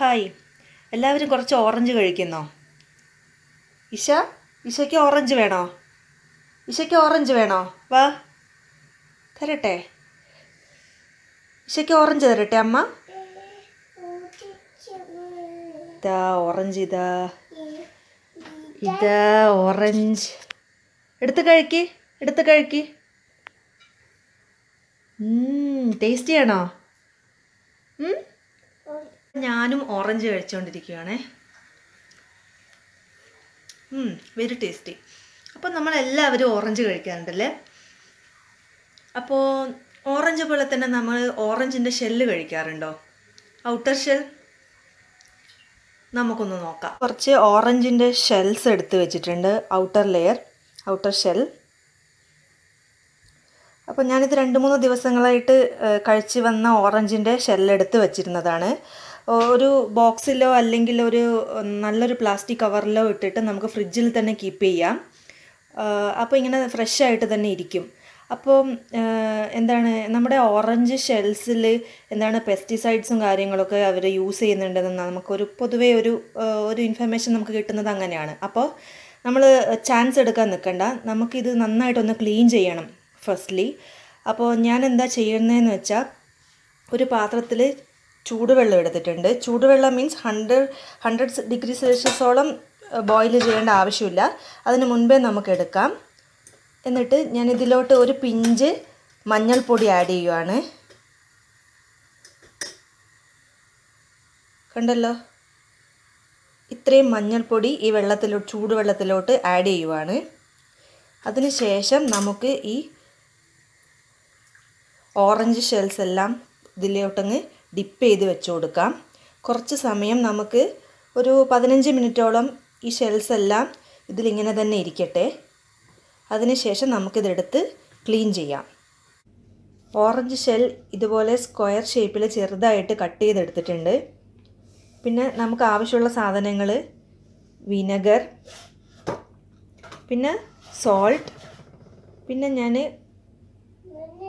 Hi. എല്ലാവരും കുറച്ച് orange കഴിക്കുന്നോ? ഇഷ ഇഷയ്ക്ക് ഓറഞ്ച് വേണോ? ഇഷയ്ക്ക് ഓറഞ്ച് വേണോ? വാ. തരട്ടെ. ഇഷയ്ക്ക് ഓറഞ്ച് തരട്ടെ അമ്മ. ഇതാ ഓറഞ്ച് ഇതാ. ഇതാ ഓറഞ്ച്. എടുത്ത് കഴിക്ക് എടുത്ത് കഴിക്ക്. ടേസ്റ്റി ആണോ? ഉം? ഞാനും ഓറഞ്ച് കഴിച്ചുകൊണ്ടിരിക്കുകയാണേ വെരി ടേസ്റ്റി അപ്പോൾ നമ്മളെല്ലാവരും ഓറഞ്ച് കഴിക്കാറുണ്ടല്ലേ? അപ്പോൾ ഓറഞ്ച് പോലെ തന്നെ നമ്മൾ ഓറഞ്ചിന്റെ ഷെല്ല് കഴിക്കാറുണ്ടോ? ഔട്ടർ ഷെൽ നമുക്കൊന്ന് നോക്കാം. കുറച്ച് ഓറഞ്ചിന്റെ ഷെൽസ് എടുത്ത് വെച്ചിട്ടുണ്ട് ഔട്ടർ ലെയർ ഔട്ടർ ഷെൽ അപ്പോൾ ഞാനിത് രണ്ട് മൂന്ന് ദിവസങ്ങളായിട്ട് കഴിച്ചു വന്ന ഓറഞ്ചിന്റെ ഷെല്ലെടുത്ത് വെച്ചിരുന്നതാണ്. ഒരു ബോക്സിലോ അല്ലെങ്കിൽ ഒരു നല്ലൊരു പ്ലാസ്റ്റിക് കവറിലോ ഇട്ടിട്ട് നമുക്ക് ഫ്രിഡ്ജിൽ തന്നെ കീപ്പ് ചെയ്യാം. അപ്പോൾ ഇങ്ങനെ ഫ്രഷ് ആയിട്ട് തന്നെ ഇരിക്കും. അപ്പോൾ എന്താണ് നമ്മുടെ ഓറഞ്ച് ഷെൽസിൽ എന്താണ് പെസ്റ്റിസൈഡ്സും കാര്യങ്ങളൊക്കെ അവർ യൂസ് ചെയ്യുന്നുണ്ടെന്ന് നമുക്കൊരു പൊതുവേ ഒരു ഒരു ഇൻഫർമേഷൻ നമുക്ക് കിട്ടുന്നത് അങ്ങനെയാണ്. അപ്പോൾ നമ്മൾ ചാൻസ് എടുക്കാൻ നിൽക്കണ്ട. നമുക്കിത് നന്നായിട്ടൊന്ന് ക്ലീൻ ചെയ്യണം ഫസ്റ്റ്ലി. അപ്പോൾ ഞാൻ എന്താ ചെയ്യുന്നതെന്ന് വെച്ചാൽ ഒരു പാത്രത്തിൽ ചൂടുവെള്ളം എടുത്തിട്ടുണ്ട്. ചൂടുവെള്ളം മീൻസ് ഹൺഡ്രഡ് ഹൺഡ്രഡ് ഡിഗ്രി സെൽഷ്യസോളം ബോയിൽ ചെയ്യേണ്ട ആവശ്യമില്ല. അതിന് മുൻപേ നമുക്ക് എടുക്കാം. എന്നിട്ട് ഞാൻ ഇതിലോട്ട് ഒരു പിഞ്ച് മഞ്ഞൾപ്പൊടി ആഡ് ചെയ്യുവാണ്. കണ്ടല്ലോ? ഇത്രയും മഞ്ഞൾപ്പൊടി ഈ വെള്ളത്തിലോട്ട് ചൂടുവെള്ളത്തിലോട്ട് ആഡ് ചെയ്യുവാണ്. അതിനുശേഷം നമുക്ക് ഈ ഓറഞ്ച് ഷെൽസ് എല്ലാം ഇതിലോട്ടങ്ങ് ഡിപ്പ് ചെയ്ത് വെച്ച് കൊടുക്കാം. കുറച്ച് സമയം നമുക്ക് ഒരു പതിനഞ്ച് മിനിറ്റോളം ഈ ഷെൽസ് എല്ലാം ഇതിലിങ്ങനെ തന്നെ ഇരിക്കട്ടെ. അതിനുശേഷം നമുക്കിതെടുത്ത് ക്ലീൻ ചെയ്യാം. ഓറഞ്ച് ഷെൽ ഇതുപോലെ സ്ക്വയർ ഷേപ്പിൽ ചെറുതായിട്ട് കട്ട് ചെയ്തെടുത്തിട്ടുണ്ട്. പിന്നെ നമുക്ക് ആവശ്യമുള്ള സാധനങ്ങൾ വിനെഗർ പിന്നെ സോൾട്ട് പിന്നെ ഞാൻ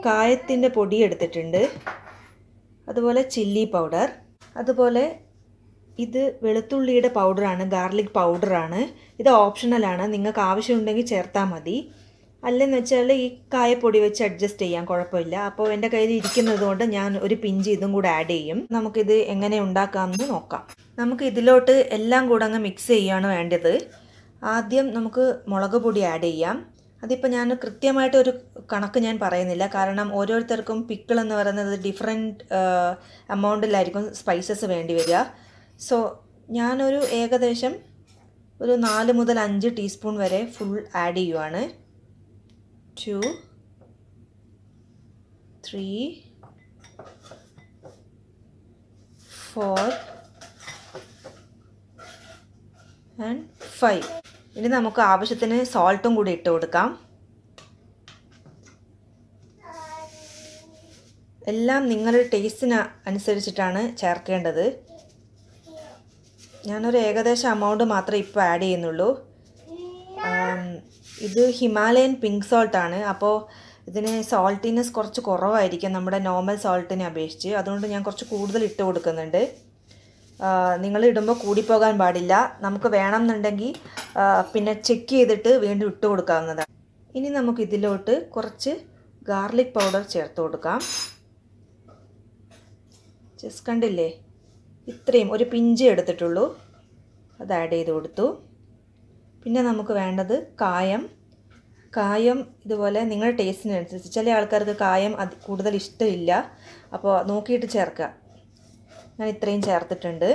കായത്തിന്റെ പൊടി എടുത്തിട്ടുണ്ട്. അതുപോലെ ചില്ലി പൗഡർ അതുപോലെ ഇത് വെളുത്തുള്ളിയുടെ പൗഡറാണ് ഗാർലിക് പൗഡറാണ് ഇത് ഓപ്ഷണലാണ് നിങ്ങൾക്ക് ആവശ്യമുണ്ടെങ്കിൽ ചേർത്താൽ മതി. അല്ലെന്ന് വെച്ചാൽ ഈ കായപ്പൊടി വെച്ച് അഡ്ജസ്റ്റ് ചെയ്യാം കുഴപ്പമില്ല. അപ്പോൾ എന്റെ കയ്യിൽ ഇരിക്കുന്നത് കൊണ്ട് ഞാൻ ഒരു പിഞ്ച് ഇതും കൂടെ ആഡ് ചെയ്യും. നമുക്കിത് എങ്ങനെ ഉണ്ടാക്കാമെന്ന് നോക്കാം. നമുക്ക് ഇതിലോട്ട് എല്ലാം കൂടെ അങ്ങ് മിക്സ് ചെയ്യുകയാണ് വേണ്ടത്. ആദ്യം നമുക്ക് മുളക് പൊടി ആഡ് ചെയ്യാം. അതിപ്പോൾ ഞാൻ കൃത്യമായിട്ട് ഒരു കണക്ക് ഞാൻ പറയുന്നില്ല. കാരണം ഓരോരുത്തർക്കും പിക്കിൾ എന്ന് പറയുന്നത് ഡിഫറെന്റ് എമൗണ്ടിലായിരിക്കും സ്പൈസസ് വേണ്ടി വരിക. സോ ഞാനൊരു ഏകദേശം ഒരു നാല് മുതൽ അഞ്ച് ടീസ്പൂൺ വരെ ഫുൾ ആഡ് ചെയ്യുവാണ്. Two three four and five ഇനി നമുക്ക് ആവശ്യത്തിന് സോൾട്ടും കൂടി ഇട്ട് കൊടുക്കാം. എല്ലാം നിങ്ങളുടെ ടേസ്റ്റിന് അനുസരിച്ചിട്ടാണ് ചേർക്കേണ്ടത്. ഞാനൊരു ഏകദേശം എമൗണ്ട് മാത്രമേ ഇപ്പോൾ ആഡ് ചെയ്യുന്നുള്ളൂ. ഇത് ഹിമാലയൻ പിങ്ക് സോൾട്ടാണ് അപ്പോൾ ഇതിന് സോൾട്ടിനെസ് കുറച്ച് കുറവായിരിക്കും നമ്മുടെ നോർമൽ സോൾട്ടിനെ അപേക്ഷിച്ച്. അതുകൊണ്ട് ഞാൻ കുറച്ച് കൂടുതൽ ഇട്ട് കൊടുക്കുന്നുണ്ട്. നിങ്ങൾ ഇടുമ്പോൾ കൂടിപ്പോകാൻ പാടില്ല. നമുക്ക് വേണമെന്നുണ്ടെങ്കിൽ പിന്നെ ചെക്ക് ചെയ്തിട്ട് വീണ്ടും ഇട്ട് കൊടുക്കാവുന്നതാണ്. ഇനി നമുക്ക് ഇതിലോട്ട് കുറച്ച് ഗാർലിക് പൗഡർ ചേർത്ത് കൊടുക്കാം. ജസ്റ്റ് കണ്ടില്ലേ? ഇത്രയും ഒരു പിഞ്ച് എടുത്തിട്ടുള്ളൂ. അത് ആഡ് ചെയ്ത് കൊടുത്തു. പിന്നെ നമുക്ക് വേണ്ടത് കായം. കായം ഇതുപോലെ നിങ്ങളുടെ ടേസ്റ്റിനനുസരിച്ച് ചില ആൾക്കാർക്ക് കായം അത് കൂടുതൽ ഇഷ്ടമില്ല. അപ്പോൾ നോക്കിയിട്ട് ചേർക്കുക. ഞാൻ ഇത്രയും ചേർത്തിട്ടുണ്ട്.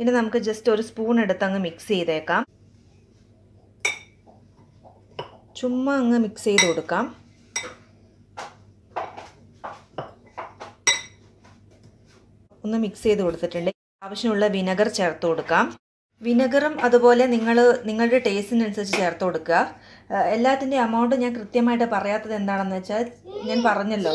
ഇനി നമുക്ക് ജസ്റ്റ് ഒരു സ്പൂൺ എടുത്ത് അങ്ങ് മിക്സ് ചെയ്തേക്കാം. ചുമ്മാ അങ്ങ് മിക്സ് ചെയ്ത് കൊടുക്കാം. ഒന്ന് മിക്സ് ചെയ്ത് കൊടുത്തിട്ടുണ്ട്. ആവശ്യമുള്ള വിനെഗർ ചേർത്ത് കൊടുക്കാം. വിനെഗറും അതുപോലെ നിങ്ങൾ നിങ്ങളുടെ ടേസ്റ്റിനനുസരിച്ച് ചേർത്ത് കൊടുക്കുക. ഏഹ് എല്ലാത്തിന്റെ എമൗണ്ട് ഞാൻ കൃത്യമായിട്ട് പറയാത്തത് എന്താണെന്ന് വെച്ചാൽ ഞാൻ പറഞ്ഞല്ലോ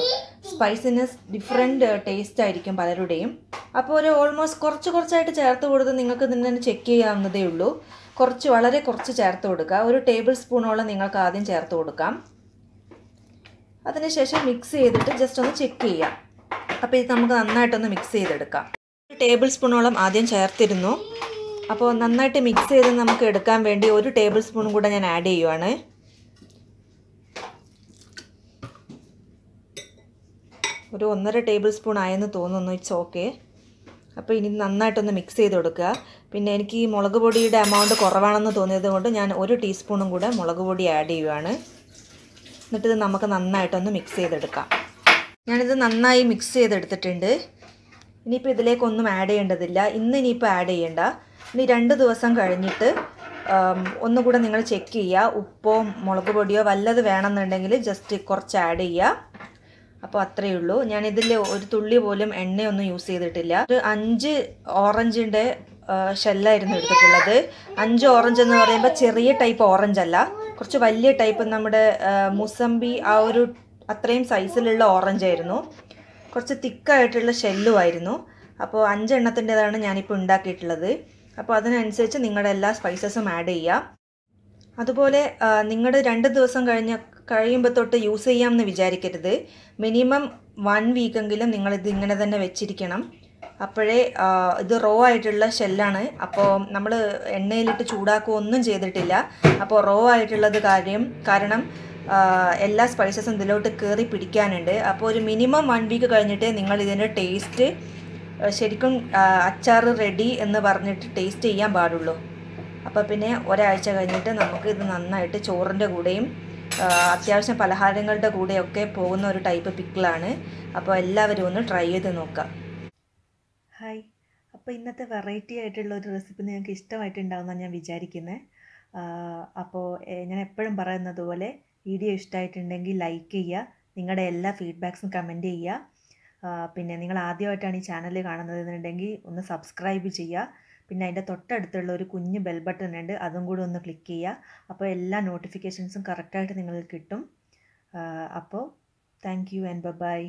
സ്പൈസിന് ഡിഫറെന്റ് ടേസ്റ്റ് ആയിരിക്കും പലരുടെയും. അപ്പോൾ ഒരു ഓൾമോസ്റ്റ് കുറച്ച് കുറച്ചായിട്ട് ചേർത്ത് കൊടുത്ത് നിങ്ങൾക്ക് തന്നെ ചെക്ക് ചെയ്യാവുന്നതേ ഉള്ളൂ. കുറച്ച് വളരെ കുറച്ച് ചേർത്ത് കൊടുക്കുക. ഒരു ടേബിൾ സ്പൂണോളം നിങ്ങൾക്ക് ആദ്യം ചേർത്ത് കൊടുക്കാം. അതിനുശേഷം മിക്സ് ചെയ്തിട്ട് ജസ്റ്റ് ഒന്ന് ചെക്ക് ചെയ്യാം. അപ്പോൾ ഇത് നമുക്ക് നന്നായിട്ടൊന്ന് മിക്സ് ചെയ്തെടുക്കാം. ഒരു ടേബിൾ സ്പൂണോളം ആദ്യം ചേർത്തിരുന്നു. അപ്പോൾ നന്നായിട്ട് മിക്സ് ചെയ്ത് നമുക്ക് എടുക്കാൻ വേണ്ടി ഒരു ടേബിൾ സ്പൂണും കൂടെ ഞാൻ ആഡ് ചെയ്യുവാണ്. ഒരു ഒന്നര ടേബിൾ സ്പൂൺ ആയെന്ന് തോന്നുന്നു ഇറ്റ്സ് ഓക്കെ അപ്പോൾ ഇനി നന്നായിട്ടൊന്ന് മിക്സ് ചെയ്ത് കൊടുക്കുക. പിന്നെ എനിക്ക് ഈ മുളക് പൊടിയുടെ എമൗണ്ട് കുറവാണെന്ന് തോന്നിയത് കൊണ്ട് ഞാൻ ഒരു ടീസ്പൂണും കൂടെ മുളക് പൊടി ആഡ് ചെയ്യുവാണ്. എന്നിട്ടിത് നമുക്ക് നന്നായിട്ടൊന്ന് മിക്സ് ചെയ്തെടുക്കാം. ഞാനിത് നന്നായി മിക്സ് ചെയ്തെടുത്തിട്ടുണ്ട്. ഇനിയിപ്പോൾ ഇതിലേക്കൊന്നും ആഡ് ചെയ്യേണ്ടതില്ല. ഇന്ന് ഇനിയിപ്പോൾ ആഡ് ചെയ്യേണ്ട. ഇനി രണ്ട് ദിവസം കഴിഞ്ഞിട്ട് ഒന്നുകൂടെ നിങ്ങൾ ചെക്ക് ചെയ്യുക. ഉപ്പോ മുളക് പൊടിയോ വല്ലത് വേണമെന്നുണ്ടെങ്കിൽ ജസ്റ്റ് കുറച്ച് ആഡ് ചെയ്യുക. അപ്പോൾ അത്രയേ ഉള്ളൂ. ഞാനിതിൽ ഒരു തുള്ളി പോലും എണ്ണയൊന്നും യൂസ് ചെയ്തിട്ടില്ല. ഒരു അഞ്ച് ഓറഞ്ചിന്റെ ഷെല്ലായിരുന്നു എടുത്തിട്ടുള്ളത്. അഞ്ച് ഓറഞ്ച് എന്ന് പറയുമ്പോൾ ചെറിയ ടൈപ്പ് ഓറഞ്ച് അല്ല. കുറച്ച് വലിയ ടൈപ്പ് നമ്മുടെ മുസംബി ആ ഒരു അത്രയും സൈസിലുള്ള ഓറഞ്ച് ആയിരുന്നു. കുറച്ച് തിക്കായിട്ടുള്ള ഷെല്ലുമായിരുന്നു അപ്പോൾ അഞ്ചെണ്ണത്തിന്റെതാണ് ഞാനിപ്പോൾ ഉണ്ടാക്കിയിട്ടുള്ളത്. അപ്പോൾ അതിനനുസരിച്ച് നിങ്ങളുടെ എല്ലാ സ്പൈസസും ആഡ് ചെയ്യുക അതുപോലെ നിങ്ങളുടെ രണ്ട് ദിവസം കഴിഞ്ഞ കഴിയുമ്പോൾ തൊട്ട് യൂസ് ചെയ്യാമെന്ന് വിചാരിക്കരുത്. മിനിമം വൺ വീക്കെങ്കിലും നിങ്ങളിത് ഇങ്ങനെ തന്നെ വെച്ചിരിക്കണം. അപ്പോഴേ ഇത് റോ ആയിട്ടുള്ള ഷെല്ലാണ് അപ്പോൾ നമ്മൾ എണ്ണയിലിട്ട് ചൂടാക്കുകയൊന്നും ചെയ്തിട്ടില്ല. അപ്പോൾ റോ ആയിട്ടുള്ളത് കാര്യം കാരണം എല്ലാ സ്പൈസസും ഇതിലോട്ട് കയറി പിടിക്കാനുണ്ട്. അപ്പോൾ ഒരു മിനിമം വൺ വീക്ക് കഴിഞ്ഞിട്ട് നിങ്ങൾ ഇതിന്റെ ടേസ്റ്റ് ശരിക്കും അച്ചാർ റെഡി എന്ന് പറഞ്ഞിട്ട് ടേസ്റ്റ് ചെയ്യാൻ പാടുള്ളൂ. അപ്പോൾ പിന്നെ ഒരാഴ്ച കഴിഞ്ഞിട്ട് നമുക്ക് ഇത് നന്നായിട്ട് ചോറിന്റെ കൂടെയും അത്യാവശ്യം പലഹാരങ്ങളുടെ കൂടെയൊക്കെ പോകുന്ന ഒരു ടൈപ്പ് പിക്കിളാണ് അപ്പോൾ എല്ലാവരും ഒന്ന് ട്രൈ ചെയ്ത് നോക്കുക ഹായ് അപ്പോൾ ഇന്നത്തെ വെറൈറ്റി ആയിട്ടുള്ള ഒരു റെസിപ്പി നിങ്ങൾക്ക് ഇഷ്ടമായിട്ടുണ്ടാവുമെന്നാണ് ഞാൻ വിചാരിക്കുന്നത് അപ്പോൾ ഞാൻ എപ്പോഴും പറയുന്നത് പോലെ വീഡിയോ ഇഷ്ടമായിട്ടുണ്ടെങ്കിൽ ലൈക്ക് ചെയ്യുക നിങ്ങളുടെ എല്ലാ ഫീഡ്ബാക്സും കമന്റ് ചെയ്യുക പിന്നെ നിങ്ങൾ ആദ്യമായിട്ടാണ് ഈ ചാനൽ കാണുന്നതെന്നുണ്ടെങ്കിൽ ഒന്ന് സബ്സ്ക്രൈബ് ചെയ്യുക പിന്നെ അതിന്റെ തൊട്ടടുത്തുള്ള ഒരു കുഞ്ഞ് ബെൽ ബട്ടൺ ഉണ്ട്. അതും കൂടി ഒന്ന് ക്ലിക്ക് ചെയ്യുക. അപ്പോൾ എല്ലാ നോട്ടിഫിക്കേഷൻസും കറക്റ്റായിട്ട് നിങ്ങൾക്ക് കിട്ടും. അപ്പോൾ താങ്ക് യു ആൻഡ് ബൈ